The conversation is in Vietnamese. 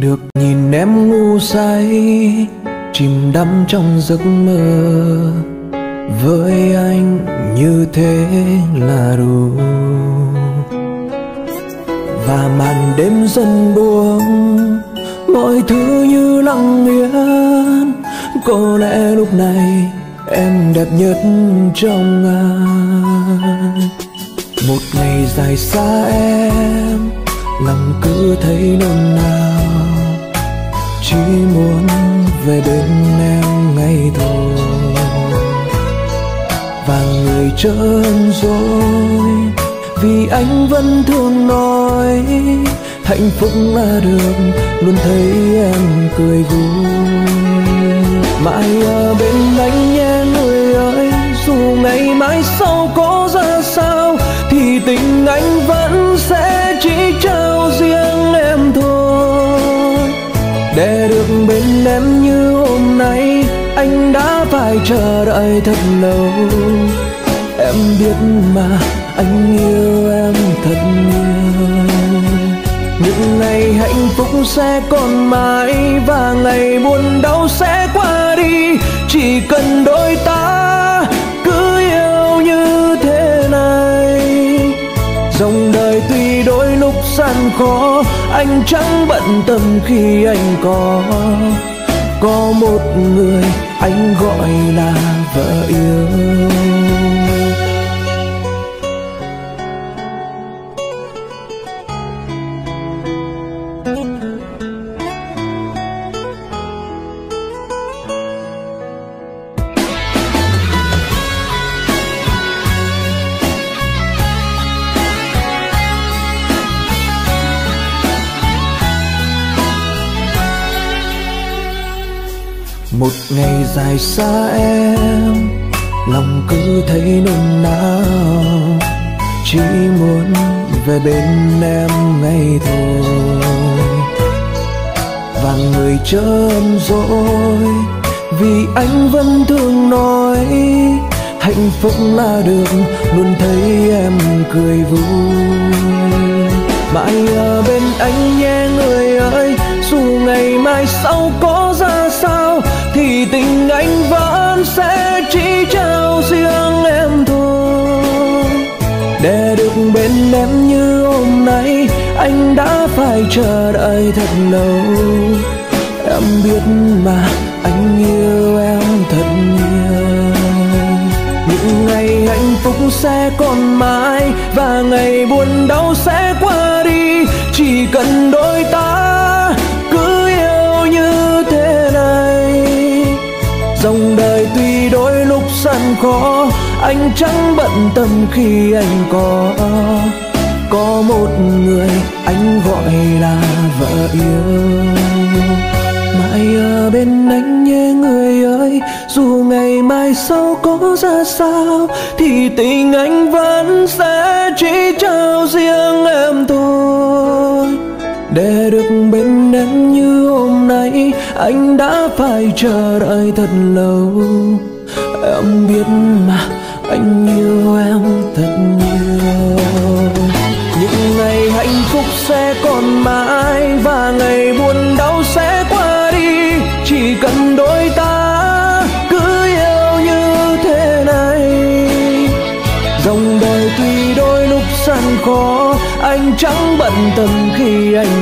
được nhìn em ngu say, chìm đắm trong giấc mơ. Với anh như thế là đủ. Và màn đêm dần buông, mọi thứ như lặng yên. Có lẽ lúc này em đẹp nhất trong anh một ngày dài xa em lòng cứ thấy nôn nao chỉ muốn về bên em ngay thôi và người trơn rồi vì anh vẫn thường nói, hạnh phúc là được luôn thấy em cười vui. Mãi ở bên anh nhé, người ơi, dù ngày mai sau có ra sao, thì tình anh vẫn anh đã phải chờ đợi thật lâu. Em biết mà, anh yêu em thật nhiều. Những ngày hạnh phúc sẽ còn mãi và ngày buồn đau sẽ qua đi. Chỉ cần đôi ta cứ yêu như thế này. Dòng đời tuy đôi lúc gian khó, anh chẳng bận tâm khi anh có có một người anh gọi là vợ yêu. Một ngày dài xa em, lòng cứ thấy nôn nao. Chỉ muốn về bên em ngay thôi. Và người trơn rồi vì anh vẫn thường nói. Hạnh phúc là được, luôn thấy em cười vui. Mãi ở bên anh nhé. Bên em như hôm nay, anh đã phải chờ đợi thật lâu. Em biết mà, anh yêu em thật nhiều. Những ngày hạnh phúc sẽ còn mãi và ngày buồn đau sẽ qua đi. Chỉ cần đôi ta cứ yêu như thế này. Dòng đời tuy đôi lúc gian khó anh chẳng bận tâm khi anh có có một người anh gọi là vợ yêu. Mãi ở bên anh nhé người ơi, dù ngày mai sau có ra sao, thì tình anh vẫn sẽ chỉ trao riêng em thôi. Để được bên em như hôm nay, anh đã phải chờ đợi thật lâu. Em biết mà anh yêu em thật nhiều. Những ngày hạnh phúc sẽ còn mãi và ngày buồn đau sẽ qua đi. Chỉ cần đôi ta cứ yêu như thế này. Dòng đời tuy đôi lúc gian khó, anh chẳng bận tâm khi anh